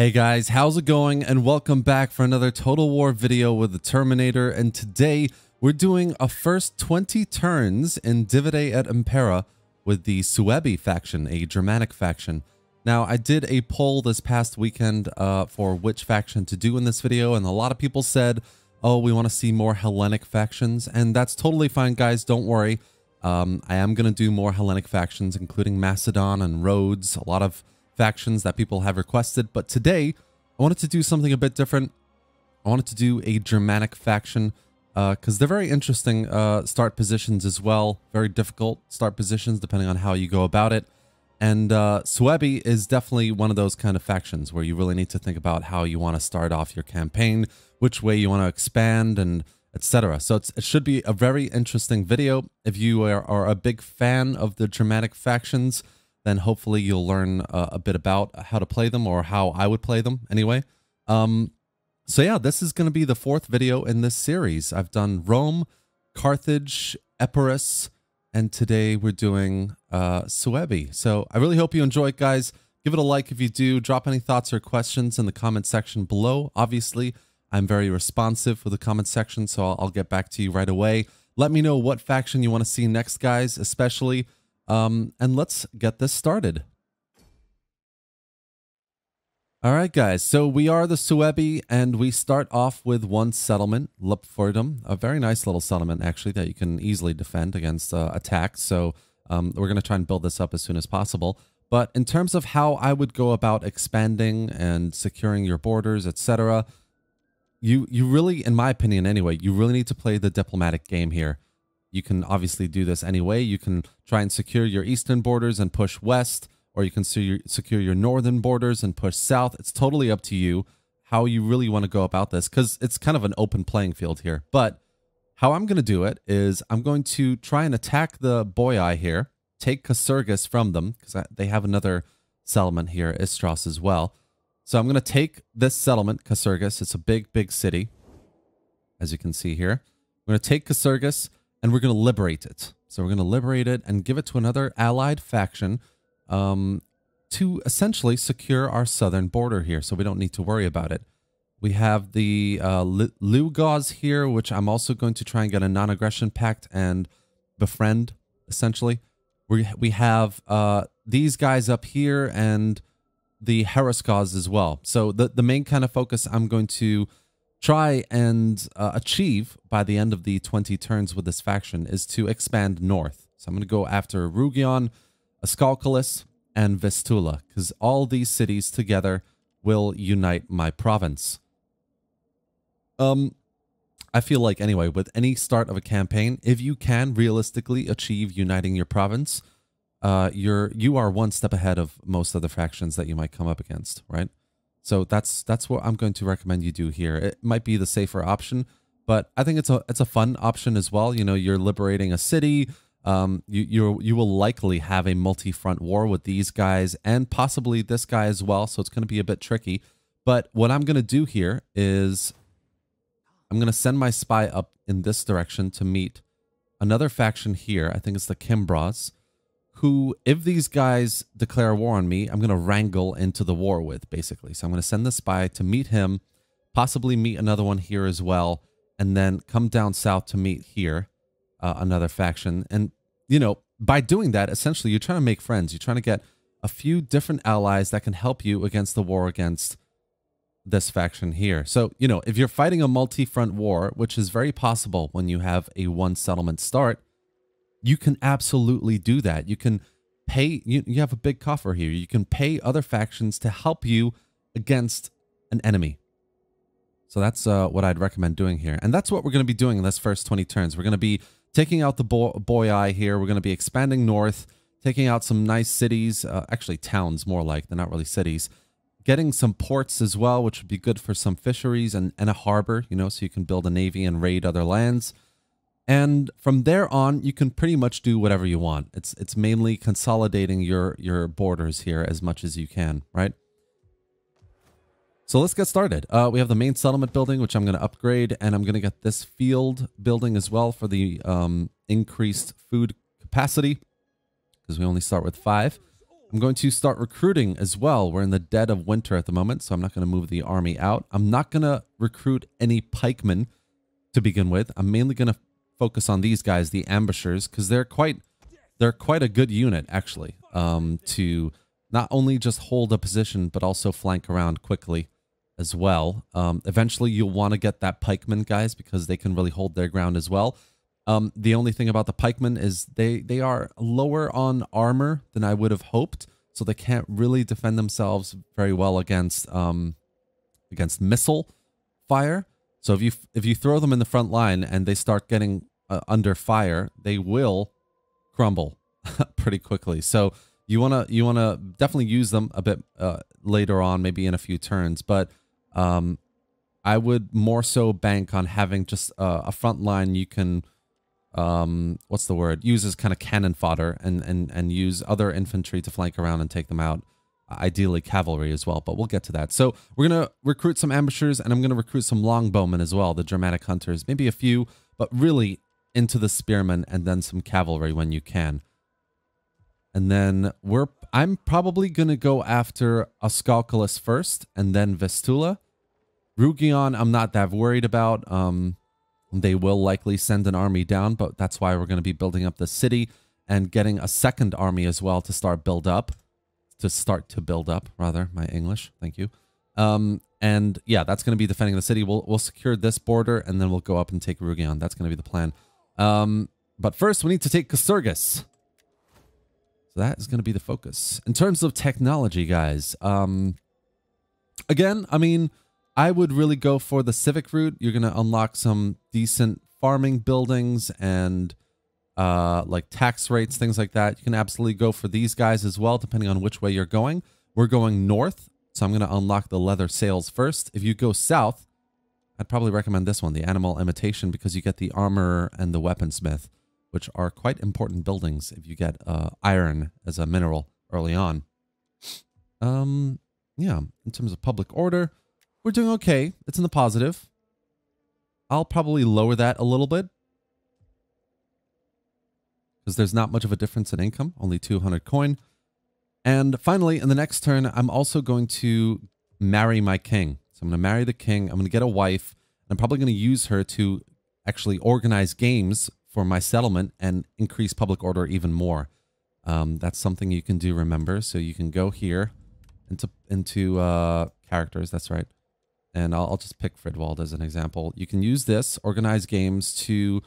Hey guys, how's it going? And welcome back for another Total War video with the Terminator. And today we're doing a first 20 turns in Divide et Impera with the Suebi faction, a Germanic faction. Now, I did a poll this past weekend uh, for which faction to do in this video, and a lot of people said, oh, we want to see more Hellenic factions, and that's totally fine, guys. Don't worry. Um, I am going to do more Hellenic factions, including Macedon and Rhodes, a lot of factions that people have requested. But today, I wanted to do something a bit different. I wanted to do a Germanic faction because uh, they're very interesting uh, start positions as well. Very difficult start positions depending on how you go about it. And uh, Suebi is definitely one of those kind of factions where you really need to think about how you want to start off your campaign, which way you want to expand, and etc. So it should be a very interesting video. If you are, are a big fan of the Germanic factions, then hopefully you'll learn uh, a bit about how to play them or how I would play them anyway. Um, so yeah, this is going to be the fourth video in this series. I've done Rome, Carthage, Epirus, and today we're doing uh, Suebi. So I really hope you enjoy it, guys. Give it a like if you do. Drop any thoughts or questions in the comment section below. Obviously, I'm very responsive for the comment section, so I'll, I'll get back to you right away. Let me know what faction you want to see next, guys, especially um, and let's get this started. All right, guys. So we are the Suebi, and we start off with one settlement, Lupfurdum, a very nice little settlement, actually, that you can easily defend against uh, attacks. So um, we're going to try and build this up as soon as possible. But in terms of how I would go about expanding and securing your borders, etc., you you really, in my opinion, anyway, you really need to play the diplomatic game here. You can obviously do this anyway. You can try and secure your eastern borders and push west, or you can secure your northern borders and push south. It's totally up to you how you really want to go about this because it's kind of an open playing field here. But how I'm going to do it is I'm going to try and attack the Boii here, take Casurgis from them because they have another settlement here, Istros as well. So I'm going to take this settlement, Casurgis. It's a big, big city, as you can see here. I'm going to take Casurgis and we're going to liberate it. So we're going to liberate it and give it to another allied faction um, to essentially secure our southern border here so we don't need to worry about it. We have the uh, Lugos here, which I'm also going to try and get a non-aggression pact and befriend, essentially. We, we have uh, these guys up here and the Heraskos as well. So the, the main kind of focus I'm going to try and uh, achieve by the end of the 20 turns with this faction is to expand north. So I'm going to go after Rhougion, Ascaucalis, and Vestula, because all these cities together will unite my province. Um, I feel like anyway, with any start of a campaign, if you can realistically achieve uniting your province, uh, you're you are one step ahead of most other factions that you might come up against, right? So that's that's what I'm going to recommend you do here. It might be the safer option, but I think it's a it's a fun option as well. You know, you're liberating a city. Um, you you you will likely have a multi-front war with these guys and possibly this guy as well. So it's going to be a bit tricky. But what I'm going to do here is I'm going to send my spy up in this direction to meet another faction here. I think it's the Kimbras who, if these guys declare war on me, I'm going to wrangle into the war with, basically. So I'm going to send the spy to meet him, possibly meet another one here as well, and then come down south to meet here, uh, another faction. And, you know, by doing that, essentially, you're trying to make friends. You're trying to get a few different allies that can help you against the war against this faction here. So, you know, if you're fighting a multi-front war, which is very possible when you have a one settlement start, you can absolutely do that. You can pay, you, you have a big coffer here. You can pay other factions to help you against an enemy. So that's uh, what I'd recommend doing here. And that's what we're going to be doing in this first 20 turns. We're going to be taking out the Bo Boii here. We're going to be expanding north, taking out some nice cities, uh, actually towns more like, they're not really cities. Getting some ports as well, which would be good for some fisheries and, and a harbor, you know, so you can build a navy and raid other lands. And from there on, you can pretty much do whatever you want. It's it's mainly consolidating your your borders here as much as you can, right? So let's get started. Uh, we have the main settlement building, which I'm going to upgrade, and I'm going to get this field building as well for the um, increased food capacity, because we only start with five. I'm going to start recruiting as well. We're in the dead of winter at the moment, so I'm not going to move the army out. I'm not going to recruit any pikemen to begin with. I'm mainly going to focus on these guys, the ambushers, because they're quite they're quite a good unit actually. Um, to not only just hold a position but also flank around quickly as well. Um, eventually, you'll want to get that pikeman guys because they can really hold their ground as well. Um, the only thing about the pikemen is they they are lower on armor than I would have hoped, so they can't really defend themselves very well against um, against missile fire. So if you if you throw them in the front line and they start getting uh, under fire, they will crumble pretty quickly. So you wanna you wanna definitely use them a bit uh, later on, maybe in a few turns, but um, I would more so bank on having just uh, a front line you can um what's the word use as kind of cannon fodder and and and use other infantry to flank around and take them out ideally cavalry as well but we'll get to that so we're gonna recruit some ambushers and i'm gonna recruit some longbowmen as well the dramatic hunters maybe a few but really into the spearmen and then some cavalry when you can and then we're i'm probably gonna go after Ascaucalis first and then vestula Rhougion, i'm not that worried about um they will likely send an army down, but that's why we're going to be building up the city and getting a second army as well to start build up. To start to build up, rather, my English. Thank you. Um, and yeah, that's going to be defending the city. We'll, we'll secure this border and then we'll go up and take Rhougion. That's going to be the plan. Um, but first, we need to take Casurgis. So that is going to be the focus. In terms of technology, guys, um, again, I mean, I would really go for the civic route. You're going to unlock some decent farming buildings and uh, like tax rates, things like that. You can absolutely go for these guys as well, depending on which way you're going. We're going north, so I'm going to unlock the leather sails first. If you go south, I'd probably recommend this one, the animal imitation, because you get the armor and the weaponsmith, which are quite important buildings if you get uh, iron as a mineral early on. Um, yeah, in terms of public order, we're doing okay. It's in the positive. I'll probably lower that a little bit. Because there's not much of a difference in income. Only 200 coin. And finally, in the next turn, I'm also going to marry my king. So I'm going to marry the king. I'm going to get a wife. and I'm probably going to use her to actually organize games for my settlement and increase public order even more. Um, that's something you can do, remember. So you can go here into, into uh, characters. That's right and I'll, I'll just pick Fridwald as an example. You can use this, organize games, to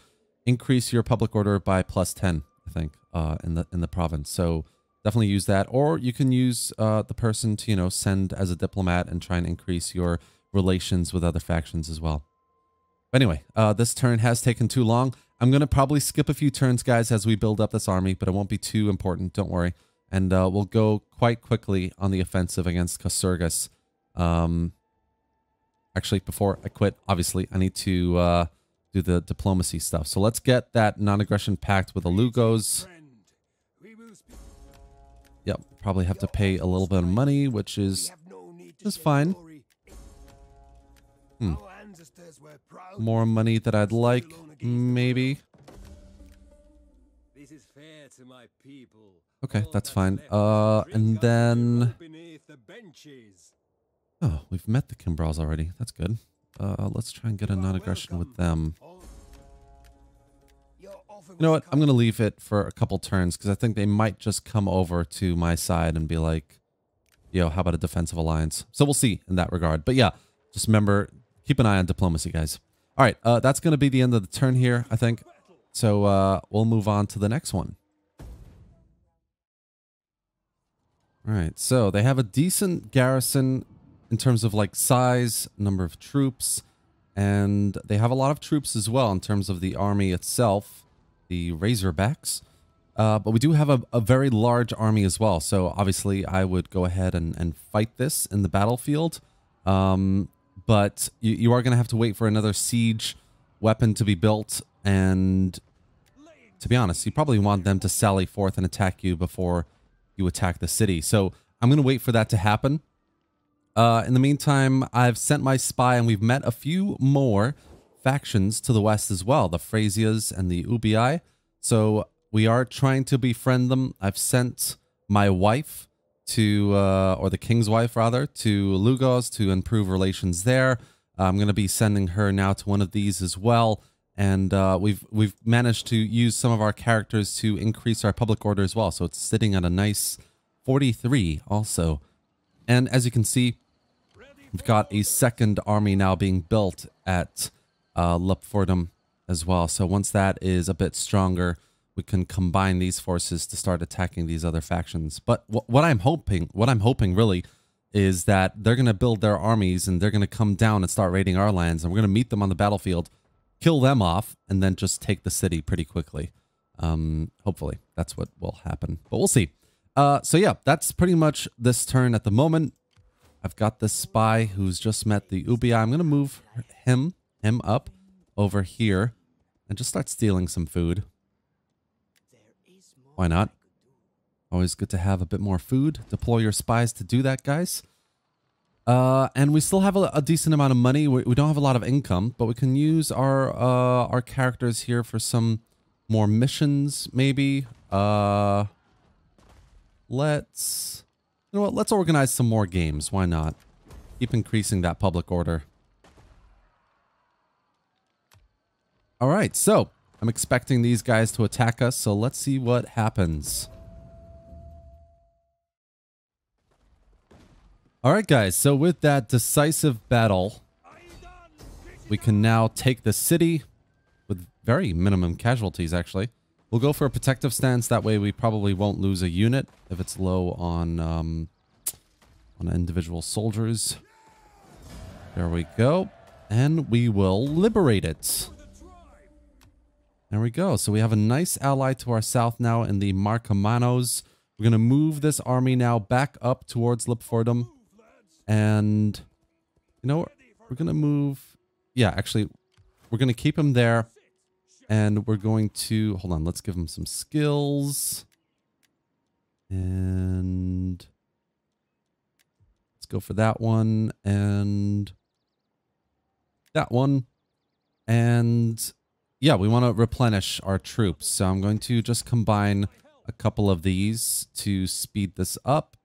increase your public order by plus 10, I think, uh, in the in the province. So definitely use that. Or you can use uh, the person to, you know, send as a diplomat and try and increase your relations with other factions as well. But anyway, uh, this turn has taken too long. I'm going to probably skip a few turns, guys, as we build up this army, but it won't be too important. Don't worry. And uh, we'll go quite quickly on the offensive against Casurgis. Um, Actually, before I quit, obviously, I need to uh, do the diplomacy stuff. So let's get that non-aggression pact with the Lugos. Yep, probably have to pay a little bit of money, which is is fine. Hmm. More money that I'd like, maybe. Okay, that's fine. Uh, and then Oh, we've met the Kimbrels already. That's good. Uh, let's try and get a non-aggression with them. You know what? I'm going to leave it for a couple turns because I think they might just come over to my side and be like, yo, how about a defensive alliance? So we'll see in that regard. But yeah, just remember, keep an eye on diplomacy, guys. All right, uh, that's going to be the end of the turn here, I think. So uh, we'll move on to the next one. All right, so they have a decent garrison in terms of like size, number of troops, and they have a lot of troops as well in terms of the army itself, the Razorbacks. Uh, but we do have a, a, very large army as well. So obviously I would go ahead and, and fight this in the battlefield. Um, but you, you are going to have to wait for another siege weapon to be built. And to be honest, you probably want them to sally forth and attack you before you attack the city. So I'm going to wait for that to happen. Uh, in the meantime, I've sent my spy and we've met a few more factions to the west as well, the Frasias and the Ubii. So we are trying to befriend them. I've sent my wife to, uh, or the king's wife rather, to Lugos to improve relations there. I'm going to be sending her now to one of these as well. And uh, we've we've managed to use some of our characters to increase our public order as well. So it's sitting at a nice 43 also. And as you can see, we've got a second army now being built at uh, Lupfurdum as well. So once that is a bit stronger, we can combine these forces to start attacking these other factions. But what I'm hoping, what I'm hoping really is that they're going to build their armies and they're going to come down and start raiding our lands and we're going to meet them on the battlefield, kill them off, and then just take the city pretty quickly. Um, hopefully that's what will happen, but we'll see. Uh, so yeah, that's pretty much this turn at the moment. I've got this spy who's just met the Ubii. I'm going to move him, him up over here and just start stealing some food. Why not? Always good to have a bit more food. Deploy your spies to do that, guys. Uh, and we still have a, a decent amount of money. We, we, don't have a lot of income, but we can use our uh, our characters here for some more missions, maybe. Uh, let's, you know what? Let's organize some more games. Why not? Keep increasing that public order. All right, so I'm expecting these guys to attack us, so let's see what happens. All right, guys, so with that decisive battle, we can now take the city with very minimum casualties, actually. We'll go for a protective stance. That way we probably won't lose a unit if it's low on, um, on individual soldiers. There we go. And we will liberate it. There we go. So we have a nice ally to our south now in the Marcomanos. We're going to move this army now back up towards Lupfurdum. And, you know, we're going to move... Yeah, actually, we're going to keep him there. And we're going to... Hold on, let's give him some skills. And... Let's go for that one. And... That one. And yeah, we want to replenish our troops. So I'm going to just combine a couple of these to speed this up.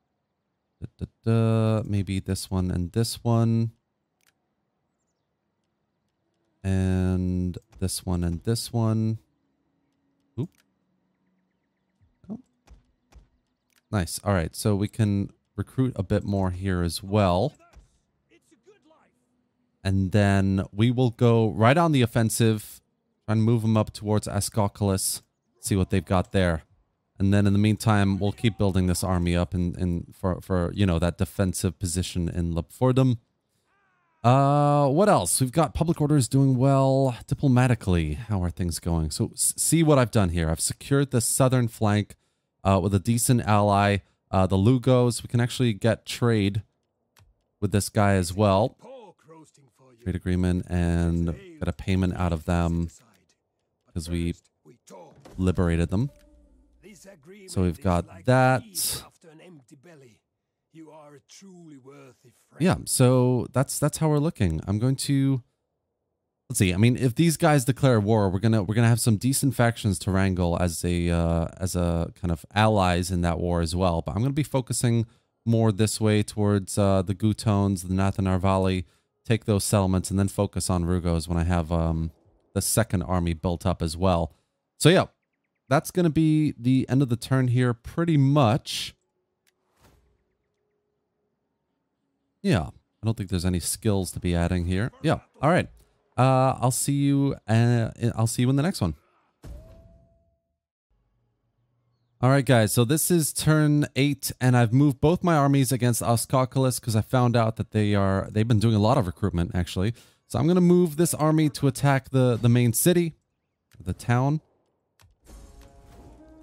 Da, da, da. Maybe this one and this one. And this one and this one. Oop. Oh. Nice. All right. So we can recruit a bit more here as well. And then we will go right on the offensive Try and move them up towards Ascaucalis. See what they've got there. And then in the meantime, we'll keep building this army up and in, in, for, for, you know, that defensive position in Lupfurdum. Uh, what else? We've got public orders doing well diplomatically. How are things going? So see what I've done here. I've secured the southern flank uh, with a decent ally. Uh, the Lugos, we can actually get trade with this guy as well. Trade agreement and get a payment out of them because we liberated them. So we've got that. Yeah, so that's that's how we're looking. I'm going to let's see. I mean, if these guys declare war, we're gonna we're gonna have some decent factions to wrangle as a uh, as a kind of allies in that war as well. But I'm gonna be focusing more this way towards uh, the Gutones, the Nathanar Valley, take those settlements, and then focus on Rugos when I have um, the second army built up as well. So yeah, that's going to be the end of the turn here pretty much. Yeah, I don't think there's any skills to be adding here. Yeah, all right. Uh, I'll see you. Uh, I'll see you in the next one. All right, guys. So this is turn eight, and I've moved both my armies against Ascaucalis because I found out that they are they've been doing a lot of recruitment actually. So I'm going to move this army to attack the, the main city, the town.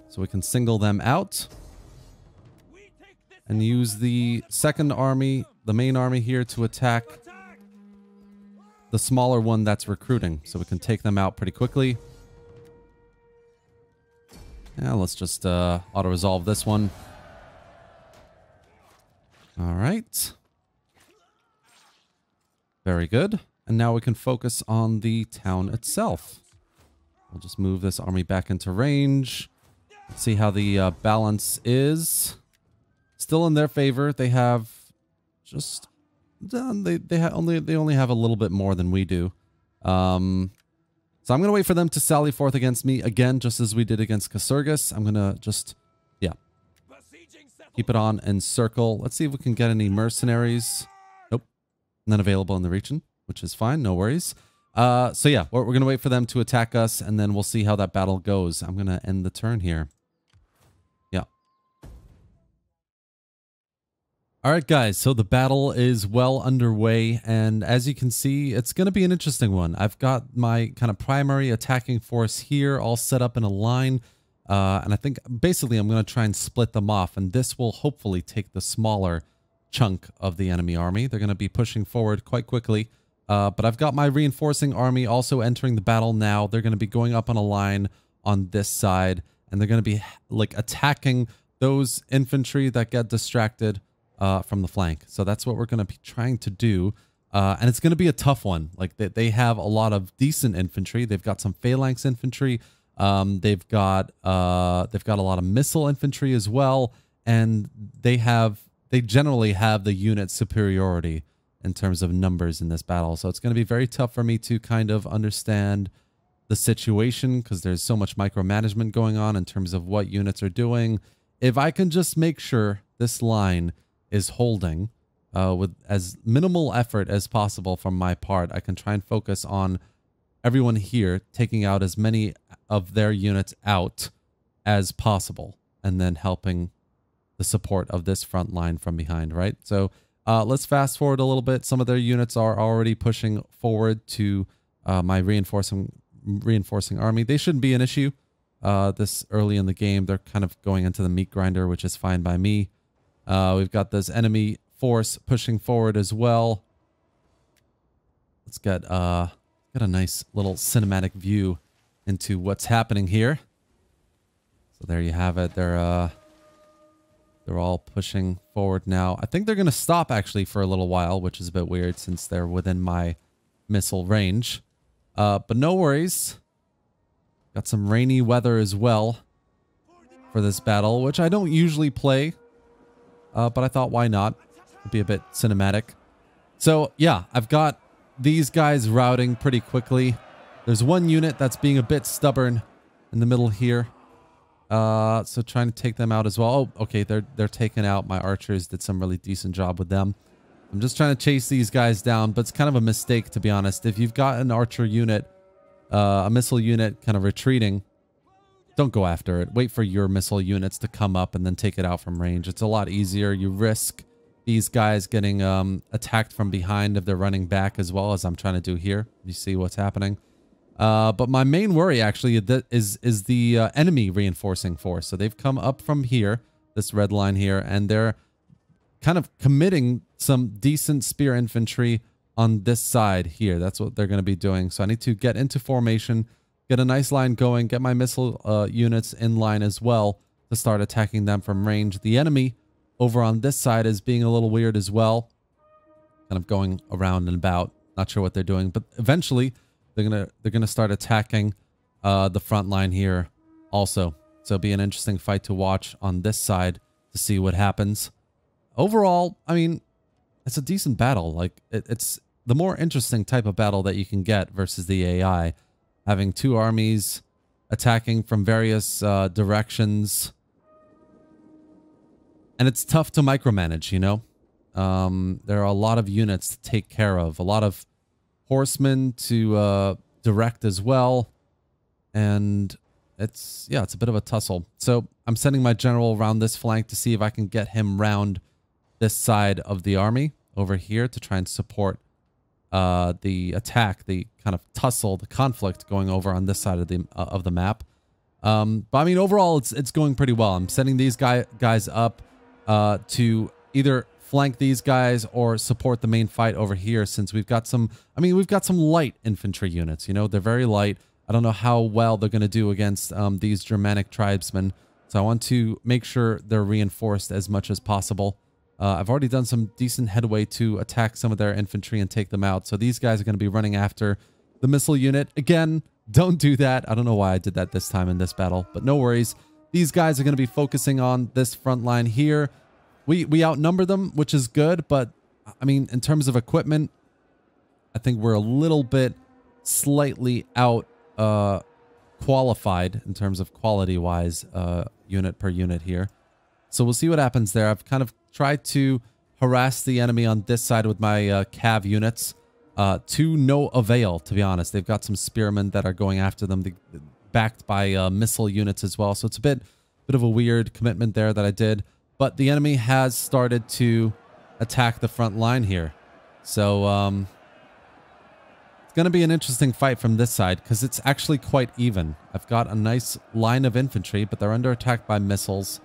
So we can single them out. And use the second army, the main army here, to attack the smaller one that's recruiting. So we can take them out pretty quickly. Yeah, let's just uh, auto-resolve this one. All right. Very good. And now we can focus on the town itself. We'll just move this army back into range. See how the uh, balance is. still in their favor. They have just they they ha only they only have a little bit more than we do. Um, so I'm gonna wait for them to sally forth against me again, just as we did against Casurgis. I'm gonna just yeah keep it on and circle. Let's see if we can get any mercenaries. Nope, none available in the region, which is fine. No worries. Uh, so yeah, we're, we're gonna wait for them to attack us, and then we'll see how that battle goes. I'm gonna end the turn here. Yeah. All right, guys, so the battle is well underway, and as you can see, it's going to be an interesting one. I've got my kind of primary attacking force here all set up in a line, uh, and I think basically I'm going to try and split them off, and this will hopefully take the smaller chunk of the enemy army. They're going to be pushing forward quite quickly, uh, but I've got my reinforcing army also entering the battle now. They're going to be going up on a line on this side, and they're going to be like attacking those infantry that get distracted uh, from the flank. So that's what we're going to be trying to do. Uh, and it's going to be a tough one. Like they, they have a lot of decent infantry. They've got some phalanx infantry. Um, they've got uh, they've got a lot of missile infantry as well, and they have they generally have the unit superiority in terms of numbers in this battle. So it's going to be very tough for me to kind of understand the situation because there's so much micromanagement going on in terms of what units are doing. If I can just make sure this line is holding uh, with as minimal effort as possible from my part. I can try and focus on everyone here taking out as many of their units out as possible and then helping the support of this front line from behind, right? So uh, let's fast forward a little bit. Some of their units are already pushing forward to uh, my reinforcing reinforcing army. They shouldn't be an issue uh, this early in the game. They're kind of going into the meat grinder, which is fine by me. Uh, we've got this enemy force pushing forward as well. Let's get uh get a nice little cinematic view into what's happening here. So there you have it. They're uh they're all pushing forward now. I think they're going to stop actually for a little while, which is a bit weird since they're within my missile range. Uh, but no worries. Got some rainy weather as well for this battle, which I don't usually play uh, but I thought, why not? It'd be a bit cinematic. So yeah, I've got these guys routing pretty quickly. There's one unit that's being a bit stubborn in the middle here. Uh, so trying to take them out as well. Oh, okay, they're they're taken out. My archers did some really decent job with them. I'm just trying to chase these guys down, but it's kind of a mistake to be honest. If you've got an archer unit, uh, a missile unit kind of retreating, don't go after it. Wait for your missile units to come up and then take it out from range. It's a lot easier. You risk these guys getting um, attacked from behind if they're running back as well as I'm trying to do here. You see what's happening. Uh, but my main worry actually is is the uh, enemy reinforcing force. So they've come up from here, this red line here, and they're kind of committing some decent spear infantry on this side here. That's what they're going to be doing. So I need to get into formation, get a nice line going, get my missile uh, units in line as well to start attacking them from range. The enemy over on this side is being a little weird as well. Kind of going around and about. Not sure what they're doing, but eventually they're gonna they're gonna start attacking uh, the front line here also. So it'll be an interesting fight to watch on this side to see what happens. Overall, I mean, it's a decent battle. Like it, it's the more interesting type of battle that you can get versus the AI having two armies attacking from various uh, directions. And it's tough to micromanage, you know? Um, there are a lot of units to take care of, a lot of horsemen to uh, direct as well. And it's, yeah, it's a bit of a tussle. So I'm sending my general around this flank to see if I can get him round this side of the army over here to try and support uh, the attack, the kind of tussle, the conflict going over on this side of the uh, of the map. Um, but I mean, overall, it's it's going pretty well. I'm sending these guy guys up uh, to either flank these guys or support the main fight over here since we've got some I mean we've got some light infantry units you know they're very light I don't know how well they're going to do against um, these Germanic tribesmen so I want to make sure they're reinforced as much as possible uh, I've already done some decent headway to attack some of their infantry and take them out. So these guys are going to be running after the missile unit. Again, don't do that. I don't know why I did that this time in this battle, but no worries. These guys are going to be focusing on this front line here. We we outnumber them, which is good, but I mean, in terms of equipment, I think we're a little bit slightly out uh, qualified in terms of quality wise uh, unit per unit here. So we'll see what happens there. I've kind of tried to harass the enemy on this side with my uh, cav units uh, to no avail, to be honest. They've got some spearmen that are going after them, backed by uh, missile units as well. So it's a bit, bit of a weird commitment there that I did. But the enemy has started to attack the front line here. So um, it's going to be an interesting fight from this side because it's actually quite even. I've got a nice line of infantry, but they're under attack by missiles.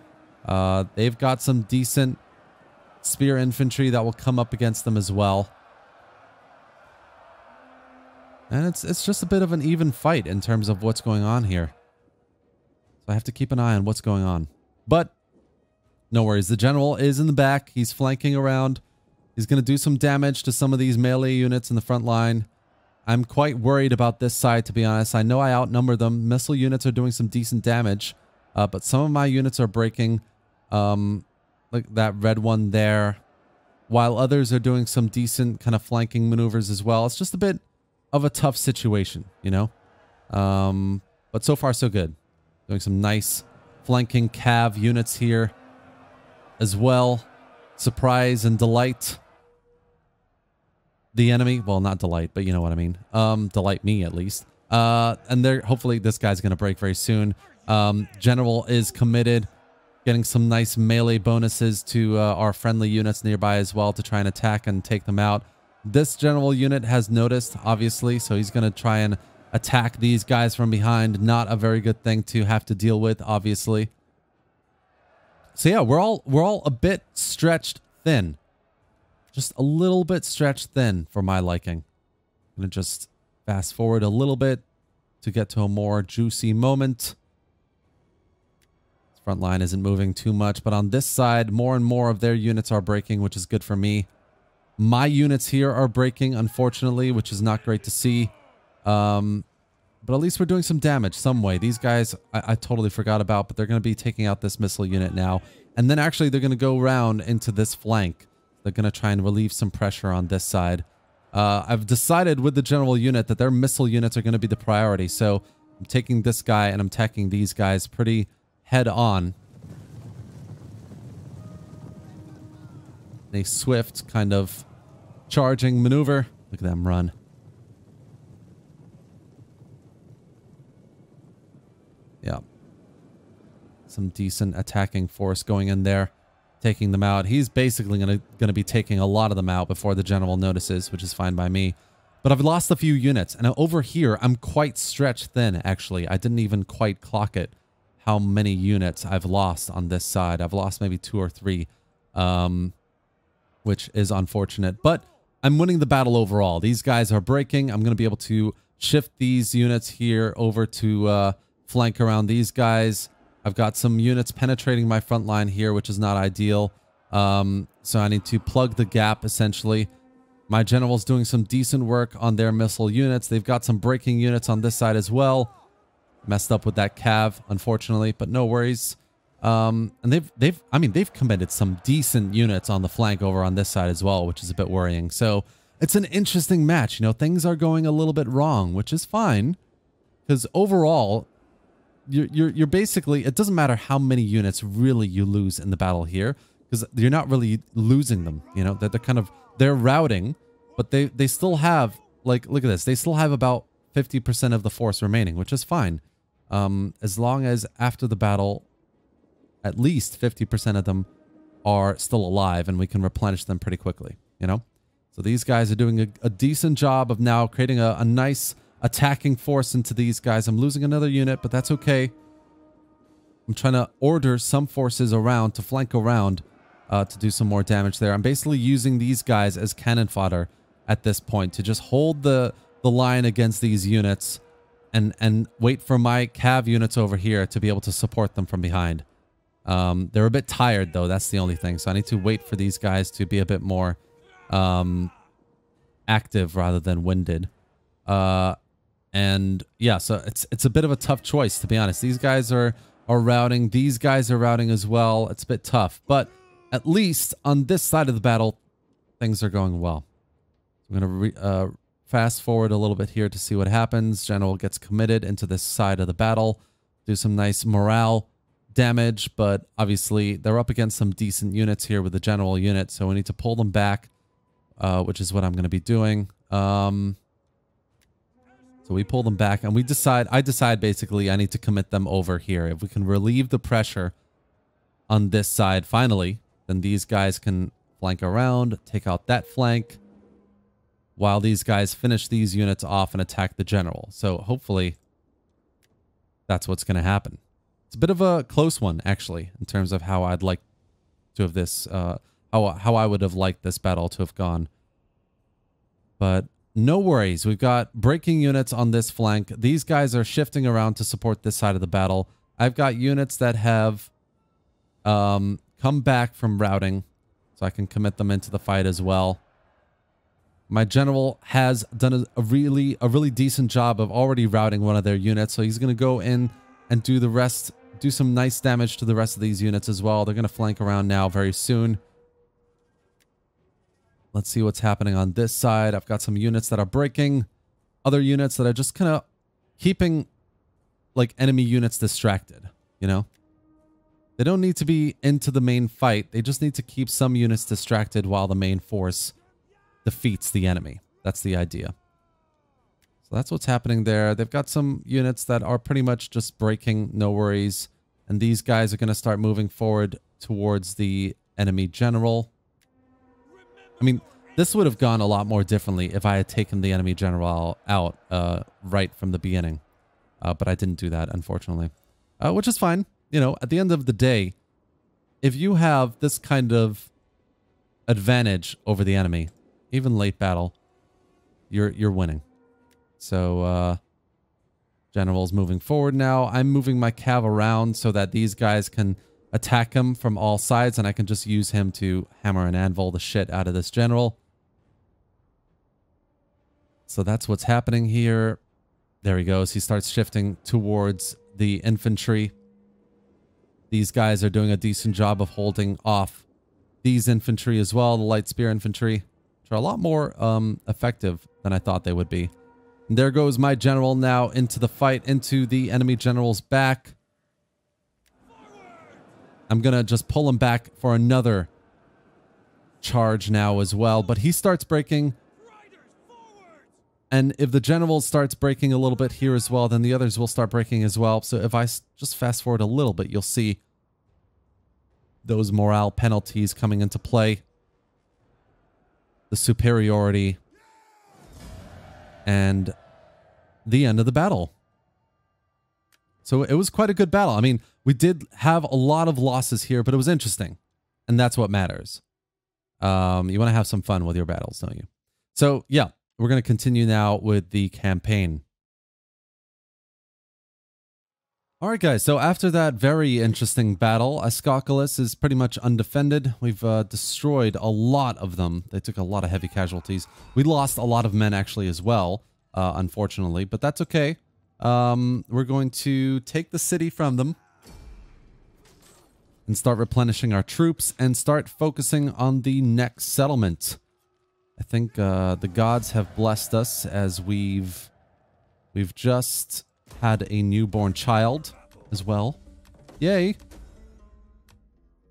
Uh, they've got some decent spear infantry that will come up against them as well. And it's it's just a bit of an even fight in terms of what's going on here. So I have to keep an eye on what's going on. But no worries. The general is in the back. He's flanking around. He's going to do some damage to some of these melee units in the front line. I'm quite worried about this side, to be honest. I know I outnumber them. Missile units are doing some decent damage, uh, but some of my units are breaking. Um, like that red one there, while others are doing some decent kind of flanking maneuvers as well. It's just a bit of a tough situation, you know? Um, but so far, so good. Doing some nice flanking cav units here as well. Surprise and delight the enemy. Well, not delight, but you know what I mean. Um, delight me at least. Uh, and they're hopefully this guy's going to break very soon. Um, General is committed getting some nice melee bonuses to uh, our friendly units nearby as well to try and attack and take them out. This general unit has noticed, obviously, so he's going to try and attack these guys from behind. Not a very good thing to have to deal with, obviously. So yeah, we're all we're all a bit stretched thin. Just a little bit stretched thin for my liking. I'm to just fast forward a little bit to get to a more juicy moment. Front line isn't moving too much, but on this side, more and more of their units are breaking, which is good for me. My units here are breaking, unfortunately, which is not great to see. Um, but at least we're doing some damage some way. These guys, I, I totally forgot about, but they're going to be taking out this missile unit now. And then actually they're going to go around into this flank. They're going to try and relieve some pressure on this side. Uh, I've decided with the general unit that their missile units are going to be the priority. So I'm taking this guy and I'm attacking these guys pretty head on. A swift kind of charging maneuver. Look at them run. Yeah. Some decent attacking force going in there, taking them out. He's basically going to be taking a lot of them out before the general notices, which is fine by me. But I've lost a few units, and over here, I'm quite stretched thin, actually. I didn't even quite clock it how many units I've lost on this side. I've lost maybe two or three, um, which is unfortunate. But I'm winning the battle overall. These guys are breaking. I'm going to be able to shift these units here over to uh, flank around these guys. I've got some units penetrating my front line here, which is not ideal. Um, so I need to plug the gap, essentially. My general's doing some decent work on their missile units. They've got some breaking units on this side as well. Messed up with that cav, unfortunately, but no worries. Um, and they've, they've, I mean, they've committed some decent units on the flank over on this side as well, which is a bit worrying. So it's an interesting match. You know, things are going a little bit wrong, which is fine. Because overall, you're, you're, you're basically, it doesn't matter how many units really you lose in the battle here. Because you're not really losing them, you know, they're, they're kind of, they're routing, but they, they still have, like, look at this. They still have about 50% of the force remaining, which is fine um, as long as after the battle, at least 50% of them are still alive and we can replenish them pretty quickly, you know? So these guys are doing a, a decent job of now creating a, a nice attacking force into these guys. I'm losing another unit, but that's okay. I'm trying to order some forces around to flank around uh, to do some more damage there. I'm basically using these guys as cannon fodder at this point to just hold the, the line against these units and and wait for my cav units over here to be able to support them from behind. Um, they're a bit tired though. That's the only thing. So I need to wait for these guys to be a bit more um, active rather than winded. Uh, and yeah, so it's it's a bit of a tough choice to be honest. These guys are are routing. These guys are routing as well. It's a bit tough, but at least on this side of the battle, things are going well. I'm going to uh, fast forward a little bit here to see what happens. General gets committed into this side of the battle. Do some nice morale damage, but obviously they're up against some decent units here with the general unit, so we need to pull them back, uh, which is what I'm going to be doing. Um, so we pull them back and we decide, I decide basically I need to commit them over here. If we can relieve the pressure on this side finally, then these guys can flank around, take out that flank, while these guys finish these units off and attack the general. So hopefully that's what's going to happen. It's a bit of a close one, actually, in terms of how I'd like to have this, uh, how, how I would have liked this battle to have gone. But no worries. We've got breaking units on this flank. These guys are shifting around to support this side of the battle. I've got units that have um, come back from routing, so I can commit them into the fight as well. My general has done a, really a really decent job of already routing one of their units, so he's going to go in and do the rest do some nice damage to the rest of these units as well. They're going to flank around now very soon. Let's see what's happening on this side. I've got some units that are breaking. Other units that are just kind of keeping like enemy units distracted, you know? They don't need to be into the main fight. They just need to keep some units distracted while the main force defeats the enemy. That's the idea. So that's what's happening there. They've got some units that are pretty much just breaking, no worries. And these guys are going to start moving forward towards the enemy general. I mean, this would have gone a lot more differently if I had taken the enemy general out uh, right from the beginning. Uh, but I didn't do that, unfortunately. Uh, which is fine. You know, at the end of the day, if you have this kind of advantage over the enemy, even late battle, you're you're winning. So, uh, General's moving forward now. I'm moving my cav around so that these guys can attack him from all sides and I can just use him to hammer and anvil the shit out of this general. So that's what's happening here. There he goes. He starts shifting towards the infantry. These guys are doing a decent job of holding off these infantry as well, the light spear infantry, which are a lot more um, effective than I thought they would be. And there goes my general now into the fight, into the enemy general's back. I'm going to just pull him back for another charge now as well. But he starts breaking. And if the general starts breaking a little bit here as well, then the others will start breaking as well. So if I just fast forward a little bit, you'll see those morale penalties coming into play. The superiority and the end of the battle. So it was quite a good battle. I mean, we did have a lot of losses here, but it was interesting. And that's what matters. Um, you want to have some fun with your battles, don't you? So, yeah, we're going to continue now with the campaign. All right, guys. So after that very interesting battle, Ascaucalis is pretty much undefended. We've uh, destroyed a lot of them. They took a lot of heavy casualties. We lost a lot of men actually as well uh, unfortunately, but that's okay. Um, we're going to take the city from them and start replenishing our troops and start focusing on the next settlement. I think uh, the gods have blessed us as we've we've just had a newborn child as well. Yay!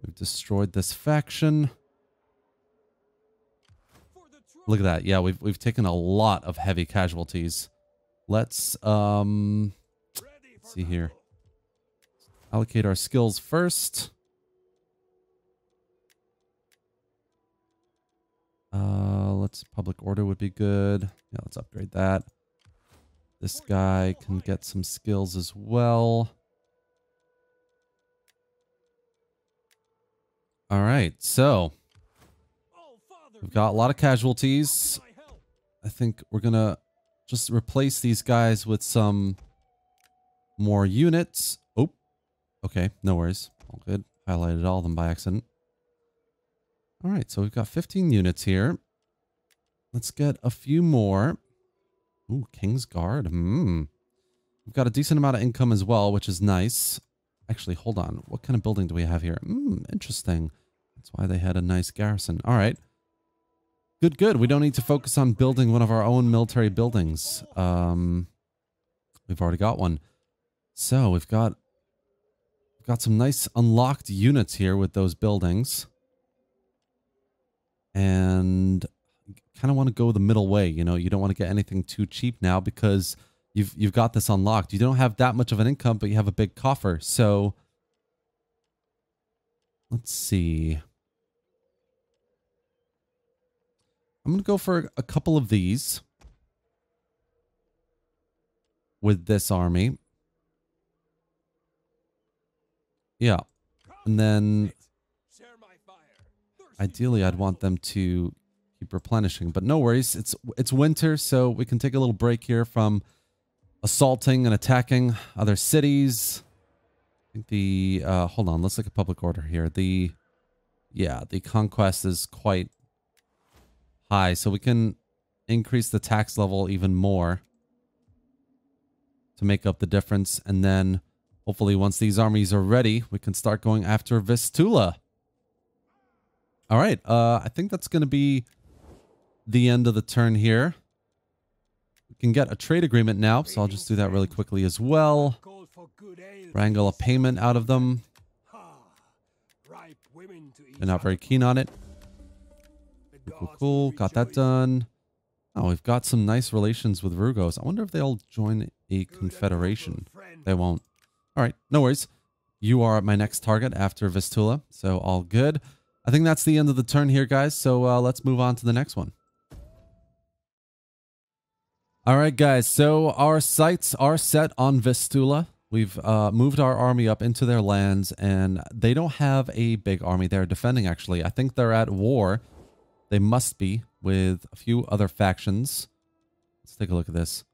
We've destroyed this faction. Look at that. Yeah, we've we've taken a lot of heavy casualties. Let's um let's see here. Allocate our skills first. Uh let's public order would be good. Yeah, let's upgrade that. This guy can get some skills as well. All right, so We've got a lot of casualties. I think we're to just replace these guys with some more units. Oh, okay. No worries. All good. Highlighted all of them by accident. All right. So we've got 15 units here. Let's get a few more. Ooh, King's Guard. Hmm. We've got a decent amount of income as well, which is nice. Actually, hold on. What kind of building do we have here? Hmm, interesting. That's why they had a nice garrison. All right. Good, good. We don't need to focus on building one of our own military buildings. Um, we've already got one. So we've got we've got some nice unlocked units here with those buildings. And kind of want to go the middle way. You know, you don't want to get anything too cheap now because you've you've got this unlocked. You don't have that much of an income, but you have a big coffer. So let's see. I'm going to go for a couple of these with this army. Yeah. And then ideally I'd want them to keep replenishing, but no worries. It's it's winter, so we can take a little break here from assaulting and attacking other cities. I think the uh hold on, let's look at public order here. The yeah, the conquest is quite high, so we can increase the tax level even more to make up the difference. And then hopefully once these armies are ready, we can start going after Vistula. All right, uh, I think that's going to be the end of the turn here. We can get a trade agreement now, so I'll just do that really quickly as well. Wrangle a payment out of them. They're not very keen on it. Cool, cool, Got that done. Oh, we've got some nice relations with Rugos. I wonder if they'll join a confederation. They won't. All right, no worries. You are my next target after Vistula, so all good. I think that's the end of the turn here, guys. So uh, let's move on to the next one. All right, guys. So our sights are set on Vistula. We've uh, moved our army up into their lands, and they don't have a big army. They're defending, actually. I think they're at war. They must be with a few other factions. Let's take a look at this.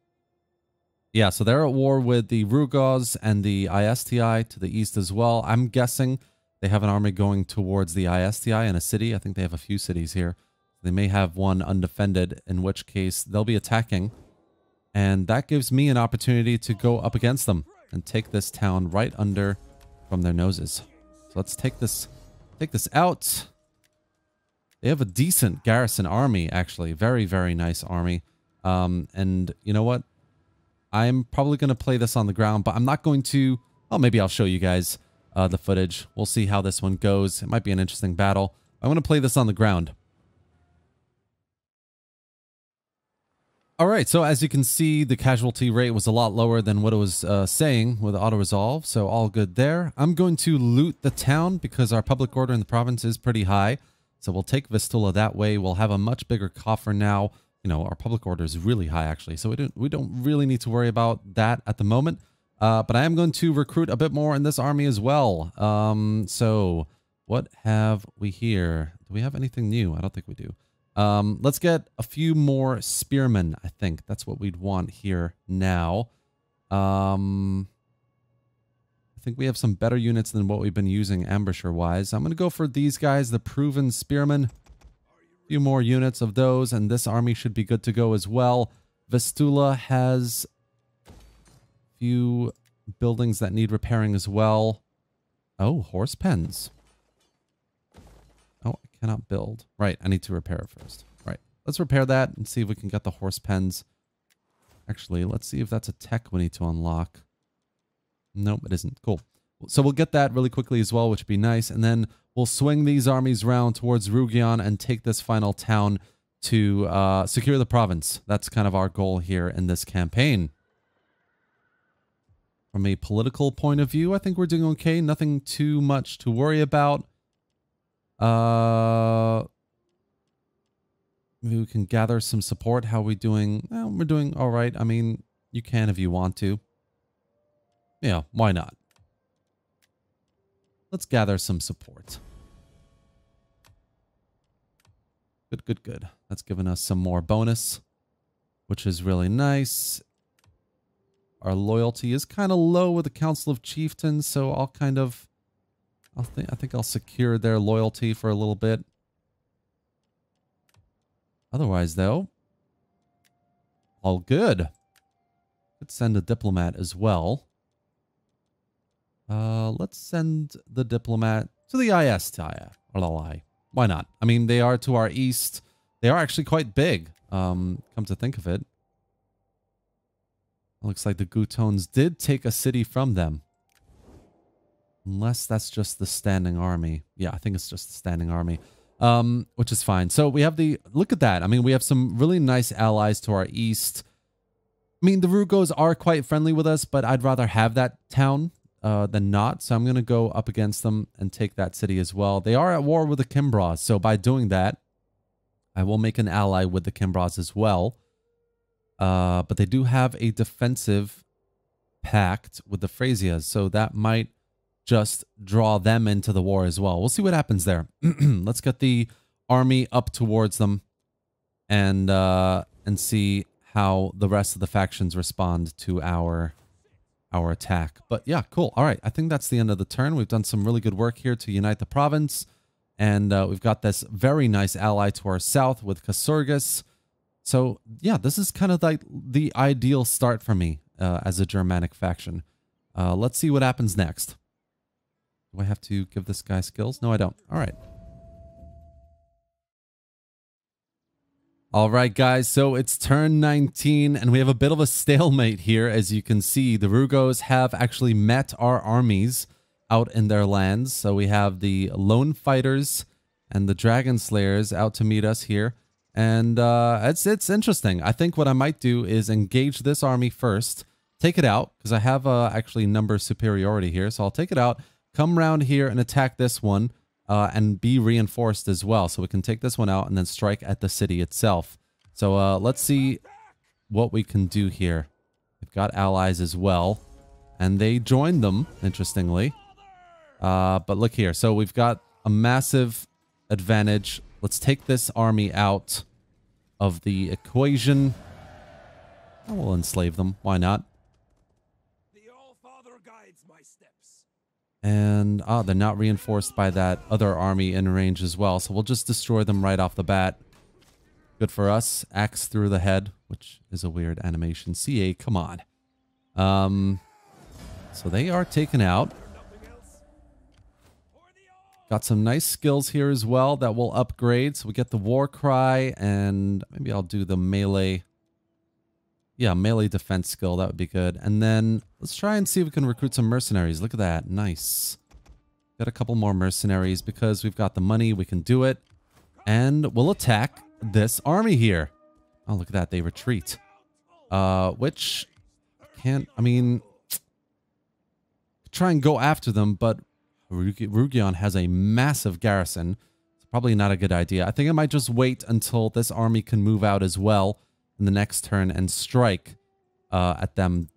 Yeah, so they're at war with the Rugos and the ISTI to the east as well. I'm guessing they have an army going towards the ISTI in a city. I think they have a few cities here. They may have one undefended, in which case they'll be attacking. And that gives me an opportunity to go up against them and take this town right under from their noses. So let's take this take this out. They have a decent garrison army, actually. Very, very nice army. Um, and you know what? I'm probably going to play this on the ground, but I'm not going to... Oh, maybe I'll show you guys uh, the footage. We'll see how this one goes. It might be an interesting battle. I want to play this on the ground. All right, so as you can see, the casualty rate was a lot lower than what it was uh, saying with auto-resolve, so all good there. I'm going to loot the town because our public order in the province is pretty high, so we'll take Vistula that way. We'll have a much bigger coffer now. You know, our public order is really high, actually, so we don't, we don't really need to worry about that at the moment. Uh, but I am going to recruit a bit more in this army as well. Um, so what have we here? Do we have anything new? I don't think we do. Um, let's get a few more spearmen, I think. That's what we'd want here now. Um, think we have some better units than what we've been using ambusher-wise. I'm going to go for these guys, the proven spearmen. A few more units of those, and this army should be good to go as well. Vistula has a few buildings that need repairing as well. Oh, horse pens Oh, I cannot build. Right, I need to repair it first. Right, let's repair that and see if we can get the horse pens. Actually, let's see if that's a tech we need to unlock. Nope, it isn't. Cool. So we'll get that really quickly as well, which would be nice. And then we'll swing these armies around towards Rhougion and take this final town to uh, secure the province. That's kind of our goal here in this campaign. From a political point of view, I think we're doing okay. Nothing too much to worry about. Uh, maybe we can gather some support. How are we doing? Well, we're doing all right. I mean, you can if you want to. Yeah, why not? Let's gather some support. Good, good, good. That's given us some more bonus, which is really nice. Our loyalty is kind of low with the Council of Chieftains, so I'll kind of I'll think I think I'll secure their loyalty for a little bit. Otherwise, though, all good. Could send a diplomat as well. Uh, let's send the diplomat to the ISTIA. Why not? I mean, they are to our east. They are actually quite big, um, come to think of it. Looks like the Gutones did take a city from them. Unless that's just the standing army. Yeah, I think it's just the standing army. Um, which is fine. So we have the... Look at that. I mean, we have some really nice allies to our east. I mean, the Rugos are quite friendly with us, but I'd rather have that town uh, than not. So I'm going to go up against them and take that city as well. They are at war with the Kimbras. So by doing that, I will make an ally with the Kimbras as well. Uh, but they do have a defensive pact with the Frasias. So that might just draw them into the war as well. We'll see what happens there. Let's get the army up towards them and uh, and see how the rest of the factions respond to our our attack. But yeah, cool. All right, I think that's the end of the turn. We've done some really good work here to unite the province. And uh, we've got this very nice ally to our south with Casurgis. So yeah, this is kind of like the ideal start for me uh, as a Germanic faction. Uh, let's see what happens next. Do I have to give this guy skills? No, I don't. All right. All right, guys. So it's turn 19, and we have a bit of a stalemate here. As you can see, the Rugos have actually met our armies out in their lands. So we have the Lone Fighters and the Dragon Slayers out to meet us here. And uh, it's, it's interesting. I think what I might do is engage this army first, take it out, because I have uh, actually number superiority here. So I'll take it out, come around here and attack this one uh, and be reinforced as well. So we can take this one out and then strike at the city itself. So uh, let's see what we can do here. We've got allies as well. And they joined them, interestingly. Uh, but look here. So we've got a massive advantage. Let's take this army out of the equation. We'll enslave them. Why not? And, ah, they're not reinforced by that other army in range as well. So we'll just destroy them right off the bat. Good for us. Axe through the head, which is a weird animation. CA, come on. Um, so they are taken out. Got some nice skills here as well that will upgrade. So we get the war cry and maybe I'll do the melee yeah, melee defense skill. That would be good. And then let's try and see if we can recruit some mercenaries. Look at that. Nice. Got a couple more mercenaries because we've got the money. We can do it. And we'll attack this army here. Oh, look at that. They retreat. Uh, which can't, I mean, try and go after them, but Rhougion has a massive garrison. It's probably not a good idea. I think I might just wait until this army can move out as well in the next turn and strike uh, at them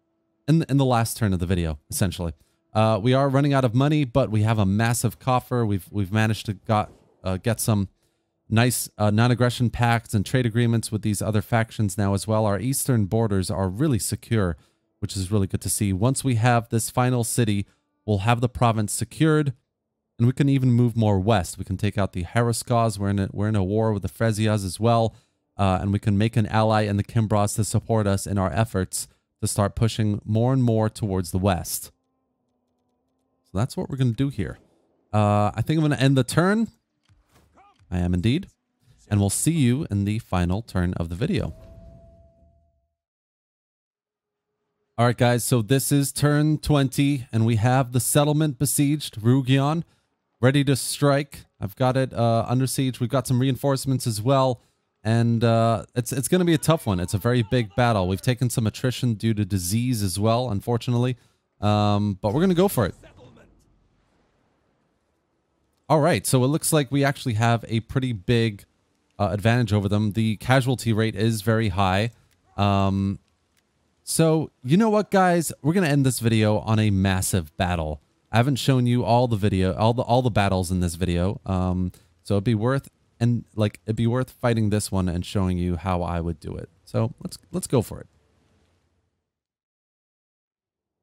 in, in the last turn of the video, essentially. Uh, we are running out of money, but we have a massive coffer. We've we've managed to got uh, get some nice uh, non-aggression pacts and trade agreements with these other factions now as well. Our eastern borders are really secure, which is really good to see. Once we have this final city, we'll have the province secured, and we can even move more west. We can take out the Haraskos. We're in a, we're in a war with the Frezias as well uh, and we can make an ally in the Kimbras to support us in our efforts to start pushing more and more towards the west. So that's what we're going to do here. Uh, I think I'm going to end the turn. I am indeed. And we'll see you in the final turn of the video. All right, guys. So this is turn 20, and we have the settlement besieged, Rhougion, ready to strike. I've got it uh, under siege. We've got some reinforcements as well. And uh, it's it's going to be a tough one. It's a very big battle. We've taken some attrition due to disease as well, unfortunately. Um, but we're going to go for it. All right, so it looks like we actually have a pretty big uh, advantage over them. The casualty rate is very high. Um, so, you know what, guys? We're going to end this video on a massive battle. I haven't shown you all the video, all the all the battles in this video. Um, so it'd be worth and like it'd be worth fighting this one and showing you how I would do it. So let's let's go for it.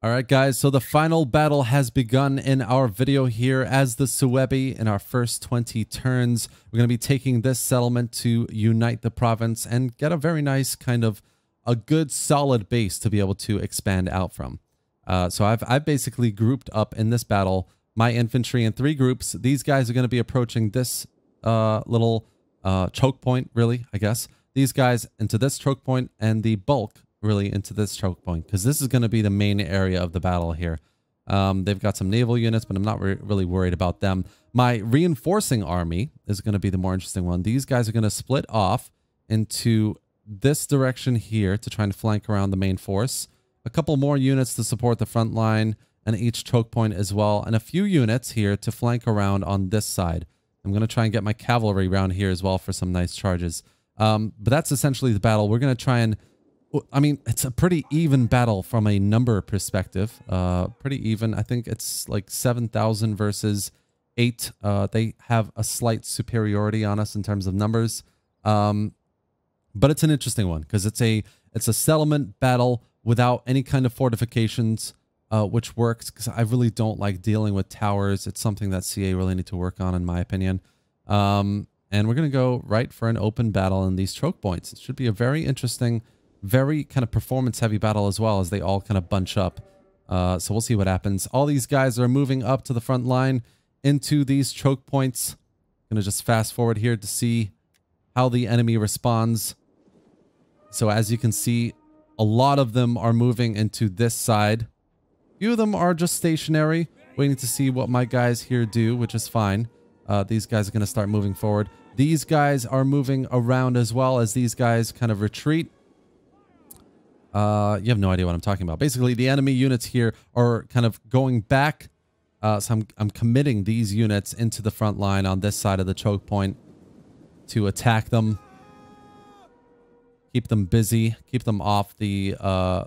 All right, guys, so the final battle has begun in our video here as the Suebi in our first 20 turns. We're going to be taking this settlement to unite the province and get a very nice kind of a good solid base to be able to expand out from. Uh, so I've, I've basically grouped up in this battle my infantry in three groups. These guys are going to be approaching this uh, little uh, choke point, really, I guess. These guys into this choke point and the bulk really into this choke point because this is going to be the main area of the battle here. Um, they've got some naval units, but I'm not re really worried about them. My reinforcing army is going to be the more interesting one. These guys are going to split off into this direction here to try and flank around the main force. A couple more units to support the front line and each choke point as well. And a few units here to flank around on this side. I'm going to try and get my cavalry around here as well for some nice charges. Um, but that's essentially the battle. We're going to try and I mean, it's a pretty even battle from a number perspective. Uh, pretty even. I think it's like 7,000 versus 8. Uh, they have a slight superiority on us in terms of numbers. Um, but it's an interesting one because it's a it's a settlement battle without any kind of fortifications, uh, which works because I really don't like dealing with towers. It's something that CA really need to work on, in my opinion. Um, and we're going to go right for an open battle in these choke points. It should be a very interesting very kind of performance heavy battle as well as they all kind of bunch up. Uh, so we'll see what happens. All these guys are moving up to the front line into these choke points. Gonna just fast forward here to see how the enemy responds. So as you can see, a lot of them are moving into this side. Few of them are just stationary, waiting to see what my guys here do, which is fine. Uh, these guys are going to start moving forward. These guys are moving around as well as these guys kind of retreat. Uh, you have no idea what I'm talking about. Basically, the enemy units here are kind of going back. Uh, so I'm, I'm committing these units into the front line on this side of the choke point to attack them. Keep them busy. Keep them off the uh,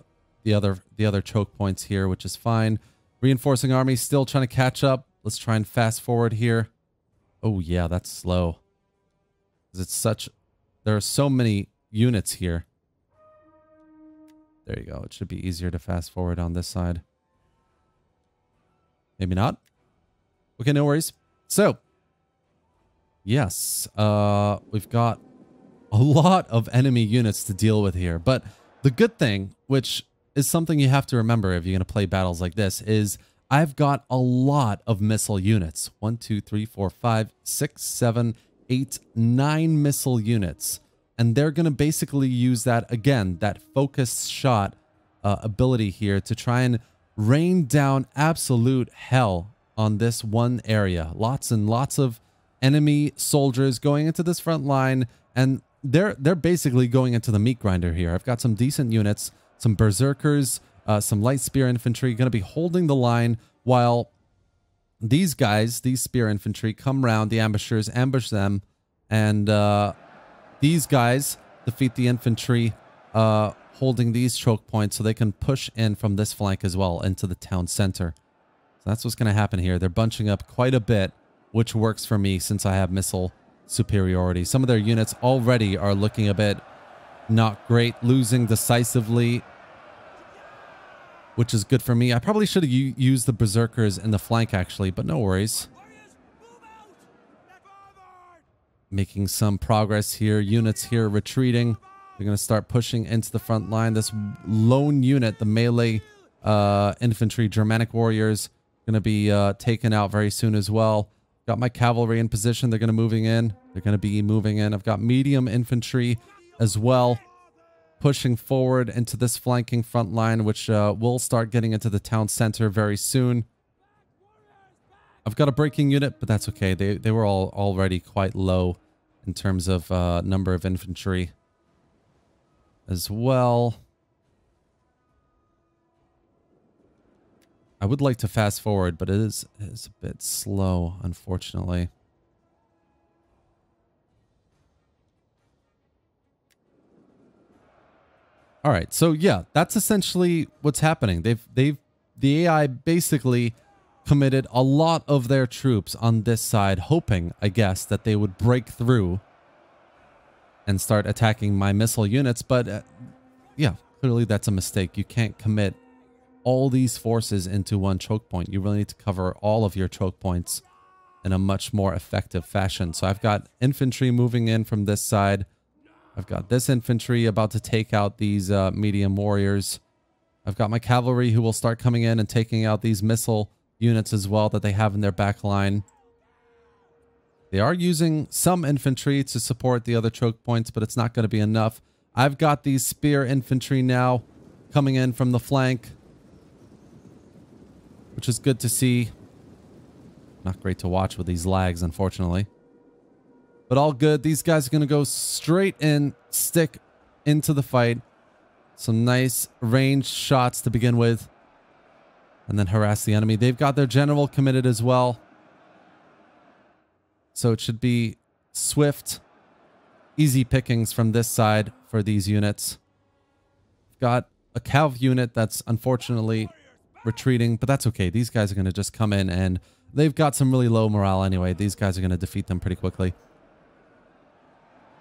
the other the other choke points here, which is fine. Reinforcing army still trying to catch up. Let's try and fast forward here. Oh yeah, that's slow. It's such. There are so many units here. There you go. It should be easier to fast forward on this side. Maybe not. Okay, no worries. So, yes, uh, we've got a lot of enemy units to deal with here. But the good thing, which is something you have to remember if you're going to play battles like this, is I've got a lot of missile units. One, two, three, four, five, six, seven, eight, nine missile units. And they're going to basically use that again that focused shot uh, ability here to try and rain down absolute hell on this one area. Lots and lots of enemy soldiers going into this front line and they're they're basically going into the meat grinder here. I've got some decent units some berserkers uh, some light spear infantry going to be holding the line while these guys these spear infantry come round the ambushers ambush them and uh, these guys defeat the infantry uh, holding these choke points so they can push in from this flank as well into the town center. So that's what's going to happen here. They're bunching up quite a bit, which works for me since I have missile superiority. Some of their units already are looking a bit not great, losing decisively, which is good for me. I probably should have used the berserkers in the flank actually, but no worries. making some progress here. Units here retreating. They're going to start pushing into the front line. This lone unit, the melee uh, infantry, Germanic warriors, going to be uh, taken out very soon as well. Got my cavalry in position. They're going to moving in. They're going to be moving in. I've got medium infantry as well pushing forward into this flanking front line, which uh, will start getting into the town center very soon. I've got a breaking unit, but that's okay. They, they were all already quite low in terms of uh, number of infantry as well. I would like to fast forward, but it is, it is a bit slow, unfortunately. All right, so yeah, that's essentially what's happening. They've they've the AI basically committed a lot of their troops on this side, hoping, I guess, that they would break through and start attacking my missile units. But uh, yeah, clearly that's a mistake. You can't commit all these forces into one choke point. You really need to cover all of your choke points in a much more effective fashion. So I've got infantry moving in from this side. I've got this infantry about to take out these uh, medium warriors. I've got my cavalry who will start coming in and taking out these missile units as well that they have in their back line. They are using some infantry to support the other choke points, but it's not going to be enough. I've got these spear infantry now coming in from the flank, which is good to see. Not great to watch with these lags, unfortunately. But all good. These guys are going to go straight in, stick into the fight. Some nice range shots to begin with. And then harass the enemy. They've got their general committed as well. So it should be swift, easy pickings from this side for these units. Got a Calv unit that's unfortunately retreating, but that's okay. These guys are going to just come in and they've got some really low morale anyway. These guys are going to defeat them pretty quickly.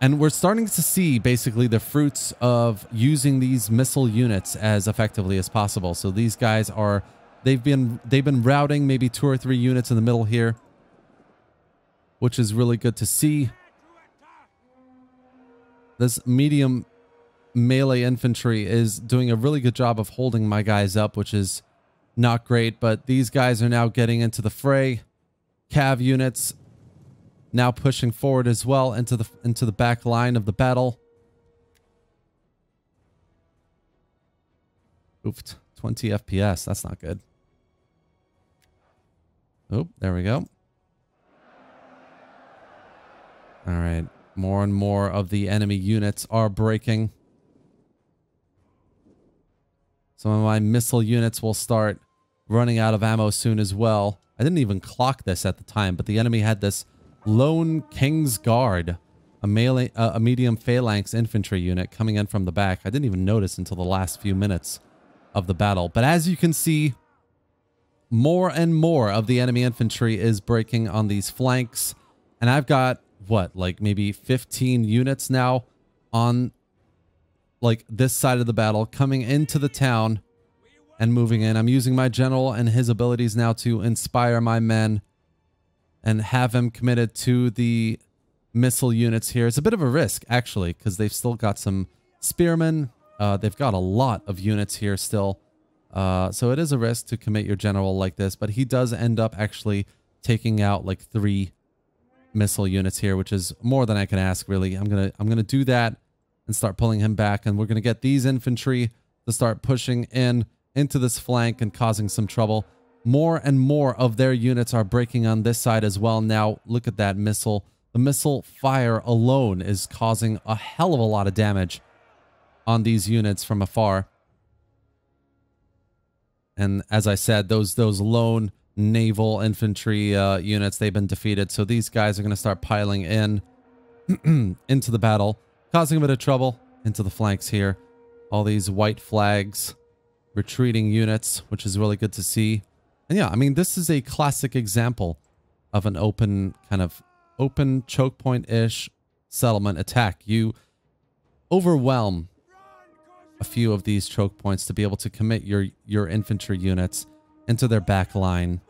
And we're starting to see basically the fruits of using these missile units as effectively as possible. So these guys are they've been they've been routing maybe two or three units in the middle here, which is really good to see. This medium melee infantry is doing a really good job of holding my guys up, which is not great, but these guys are now getting into the fray. Cav units now pushing forward as well into the into the back line of the battle. Oofed. 20 FPS. That's not good. Oh, there we go. All right. More and more of the enemy units are breaking. Some of my missile units will start running out of ammo soon as well. I didn't even clock this at the time, but the enemy had this Lone King's Guard, a, melee, uh, a medium phalanx infantry unit coming in from the back. I didn't even notice until the last few minutes of the battle. But as you can see, more and more of the enemy infantry is breaking on these flanks. And I've got, what, like maybe 15 units now on like this side of the battle coming into the town and moving in. I'm using my general and his abilities now to inspire my men and have him committed to the missile units here. It's a bit of a risk, actually, because they've still got some spearmen. Uh, they've got a lot of units here still. Uh, so it is a risk to commit your general like this, but he does end up actually taking out like three missile units here, which is more than I can ask, really. I'm gonna I'm gonna do that and start pulling him back, and we're gonna get these infantry to start pushing in into this flank and causing some trouble. More and more of their units are breaking on this side as well. Now, look at that missile. The missile fire alone is causing a hell of a lot of damage on these units from afar. And as I said, those those lone naval infantry uh, units, they've been defeated. So these guys are going to start piling in into the battle, causing a bit of trouble into the flanks here. All these white flags, retreating units, which is really good to see. And yeah, I mean, this is a classic example of an open kind of open choke point-ish settlement attack. You overwhelm a few of these choke points to be able to commit your your infantry units into their back line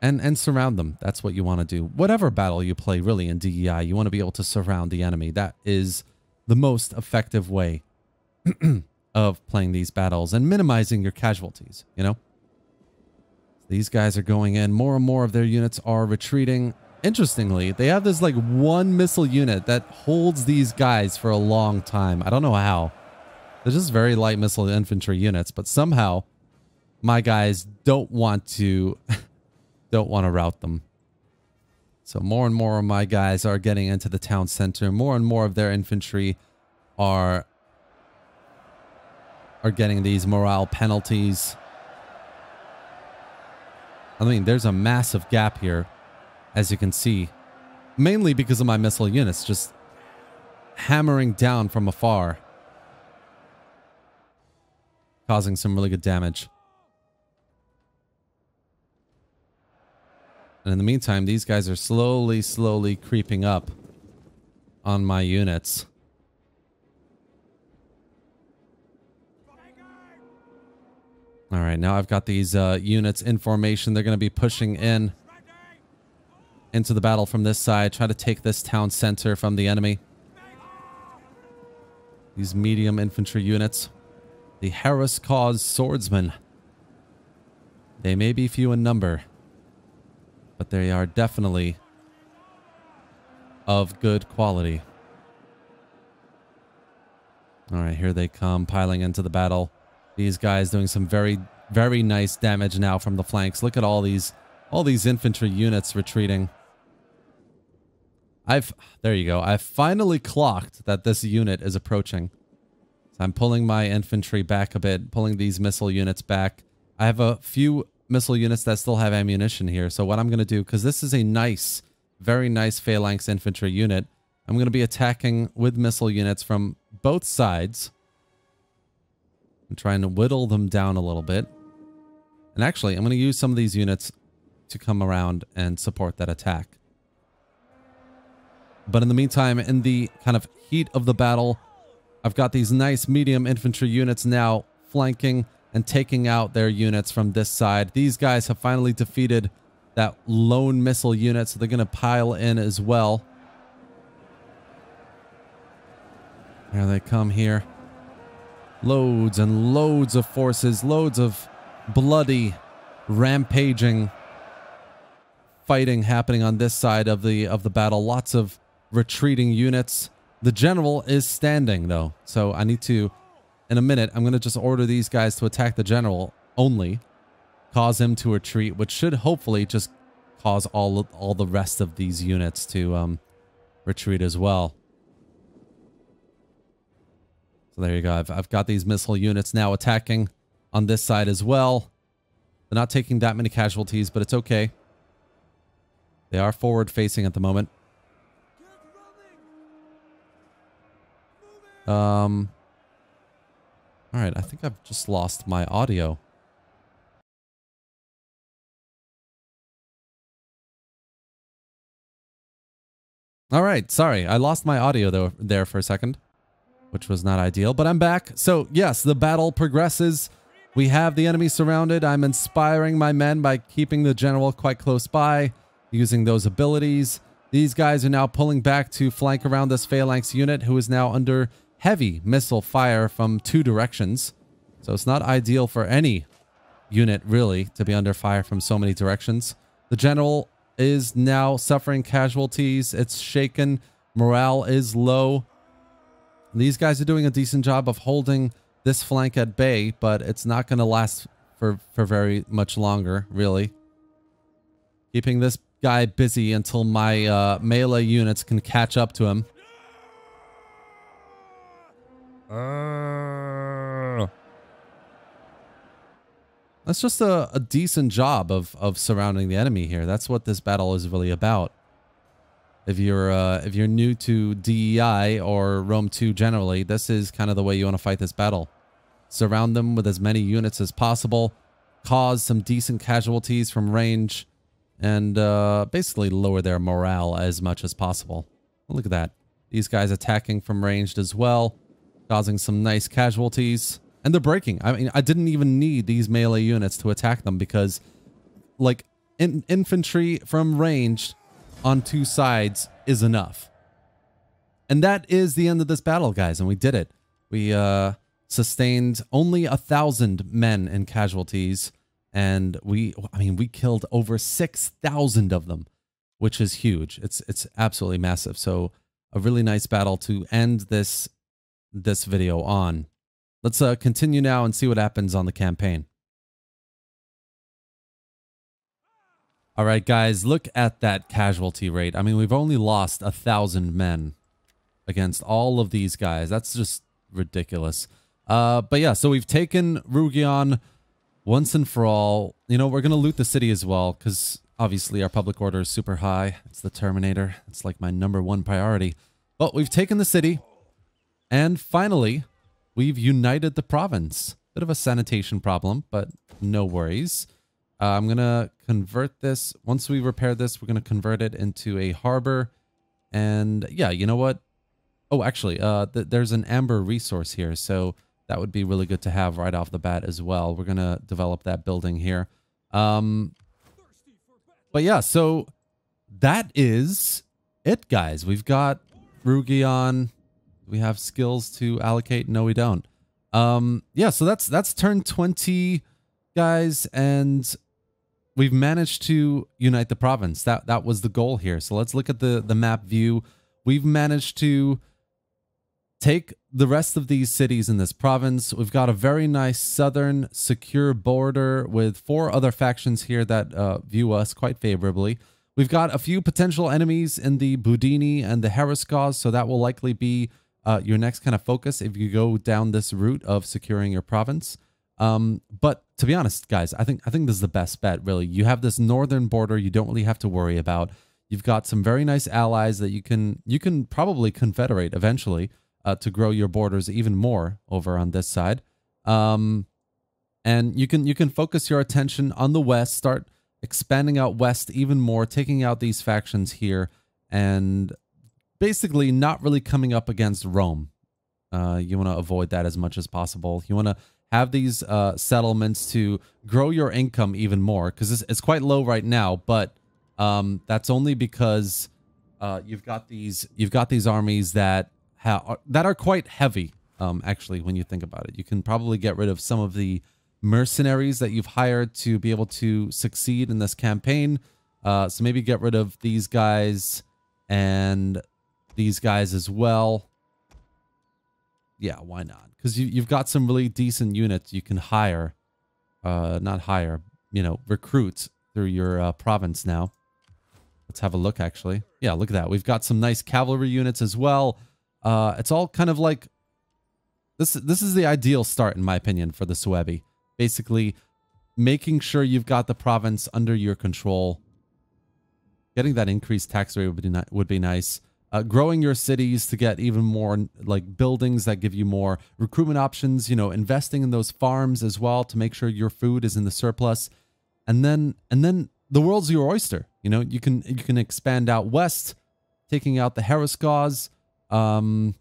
and and surround them. That's what you want to do. Whatever battle you play really in DEI, you want to be able to surround the enemy. That is the most effective way of playing these battles and minimizing your casualties, you know? These guys are going in. More and more of their units are retreating. Interestingly, they have this like one missile unit that holds these guys for a long time. I don't know how. They're just very light missile infantry units, but somehow my guys don't want to don't want to rout them. So more and more of my guys are getting into the town center. More and more of their infantry are are getting these morale penalties. I mean, there's a massive gap here, as you can see, mainly because of my missile units just hammering down from afar, causing some really good damage. And in the meantime, these guys are slowly, slowly creeping up on my units. All right, now I've got these uh, units in formation. They're going to be pushing in into the battle from this side. Try to take this town center from the enemy. These medium infantry units. The Harris Cause Swordsmen. They may be few in number, but they are definitely of good quality. All right, here they come, piling into the battle. These guys doing some very, very nice damage now from the flanks. Look at all these, all these infantry units retreating. I've, there you go. I've finally clocked that this unit is approaching. So I'm pulling my infantry back a bit, pulling these missile units back. I have a few missile units that still have ammunition here. So what I'm going to do, because this is a nice, very nice phalanx infantry unit, I'm going to be attacking with missile units from both sides. I'm trying to whittle them down a little bit. And actually, I'm going to use some of these units to come around and support that attack. But in the meantime, in the kind of heat of the battle, I've got these nice medium infantry units now flanking and taking out their units from this side. These guys have finally defeated that lone missile unit, so they're going to pile in as well. Here they come here. Loads and loads of forces, loads of bloody, rampaging fighting happening on this side of the of the battle. Lots of retreating units. The general is standing though, so I need to in a minute, I'm going to just order these guys to attack the general only, cause him to retreat, which should hopefully just cause all all the rest of these units to um, retreat as well. So there you go. I've, I've got these missile units now attacking on this side as well. They're not taking that many casualties, but it's okay. They are forward facing at the moment. Um, all right, I think I've just lost my audio. All right, sorry. I lost my audio though there for a second, which was not ideal, but I'm back. So, yes, the battle progresses. We have the enemy surrounded. I'm inspiring my men by keeping the general quite close by, using those abilities. These guys are now pulling back to flank around this phalanx unit, who is now under heavy missile fire from two directions. So it's not ideal for any unit, really, to be under fire from so many directions. The general is now suffering casualties. It's shaken. Morale is low. These guys are doing a decent job of holding this flank at bay, but it's not going to last for, for very much longer, really. Keeping this guy busy until my uh, melee units can catch up to him. Uh, that's just a, a decent job of, of surrounding the enemy here. That's what this battle is really about. If you're uh, if you're new to DEI or Rome 2 generally, this is kind of the way you want to fight this battle. Surround them with as many units as possible, cause some decent casualties from range, and uh, basically lower their morale as much as possible. Look at that. These guys attacking from ranged as well causing some nice casualties. And they're breaking. I mean, I didn't even need these melee units to attack them because, like, in infantry from range on two sides is enough. And that is the end of this battle, guys. And we did it. We uh, sustained only a thousand men in casualties. And we, I mean, we killed over 6,000 of them, which is huge. It's, it's absolutely massive. So a really nice battle to end this this video on. Let's uh, continue now and see what happens on the campaign. All right, guys, look at that casualty rate. I mean, we've only lost a thousand men against all of these guys. That's just ridiculous. Uh, but yeah, so we've taken Rhougion once and for all. You know, we're going to loot the city as well because obviously our public order is super high. It's the Terminator. It's like my number one priority. But we've taken the city. And finally, we've united the province. Bit of a sanitation problem, but no worries. Uh, I'm going to convert this. Once we repair this, we're going to convert it into a harbor. And yeah, you know what? Oh, actually, uh, th there's an amber resource here. So that would be really good to have right off the bat as well. We're going to develop that building here. Um, but yeah, so that is it, guys. We've got Rhougion we have skills to allocate? No, we don't. Um, yeah, so that's that's turn 20, guys. And we've managed to unite the province. That that was the goal here. So let's look at the the map view. We've managed to take the rest of these cities in this province. We've got a very nice southern secure border with four other factions here that uh, view us quite favorably. We've got a few potential enemies in the Budini and the Haraskos, so that will likely be uh, your next kind of focus if you go down this route of securing your province. Um, but to be honest, guys, I think I think this is the best bet. Really, you have this northern border you don't really have to worry about. You've got some very nice allies that you can you can probably confederate eventually uh, to grow your borders even more over on this side. Um, and you can you can focus your attention on the west, start expanding out west even more, taking out these factions here, and basically not really coming up against Rome. Uh, you want to avoid that as much as possible. You want to have these uh, settlements to grow your income even more because it's, it's, quite low right now, but um, that's only because uh, you've got these you've got these armies that that are quite heavy. Um, actually, when you think about it, you can probably get rid of some of the mercenaries that you've hired to be able to succeed in this campaign. Uh, so maybe get rid of these guys and these guys as well. Yeah, why not? Because you, you've got some really decent units you can hire. Uh, not hire, you know, recruit through your uh, province now. Let's have a look, actually. Yeah, look at that. We've got some nice cavalry units as well. Uh, it's all kind of like... This, this is the ideal start, in my opinion, for the Suebi. Basically, making sure you've got the province under your control. Getting that increased tax rate would be, would be nice uh, growing your cities to get even more like buildings that give you more recruitment options you know investing in those farms as well to make sure your food is in the surplus and then and then the world's your oyster you know you can you can expand out west taking out the Haraskos um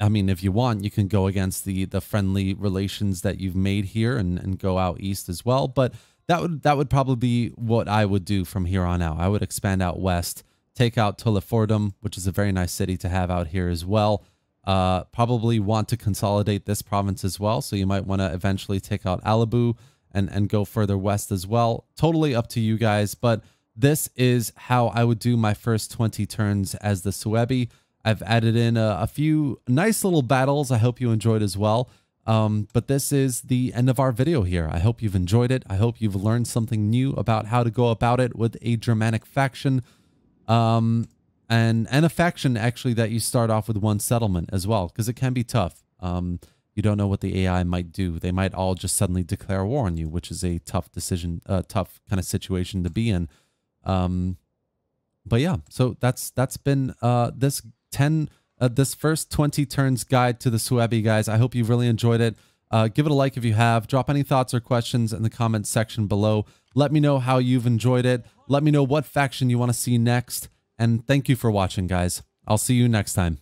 I mean, if you want, you can go against the the friendly relations that you've made here and, and go out east as well. But that would that would probably be what I would do from here on out. I would expand out west take out Tullifordum, which is a very nice city to have out here as well. Uh, probably want to consolidate this province as well. So you might want to eventually take out Alabu and, and go further west as well. Totally up to you guys. But this is how I would do my first 20 turns as the Suebi. I've added in a, a few nice little battles. I hope you enjoyed as well. Um, but this is the end of our video here. I hope you've enjoyed it. I hope you've learned something new about how to go about it with a Germanic faction um, and and a faction actually that you start off with one settlement as well because it can be tough. Um, you don't know what the AI might do. They might all just suddenly declare war on you, which is a tough decision, uh, tough kind of situation to be in. Um, but yeah, so that's that's been uh, this ten, uh, this first twenty turns guide to the Suebi guys. I hope you really enjoyed it. Uh, give it a like if you have. Drop any thoughts or questions in the comments section below. Let me know how you've enjoyed it. Let me know what faction you want to see next. And thank you for watching, guys. I'll see you next time.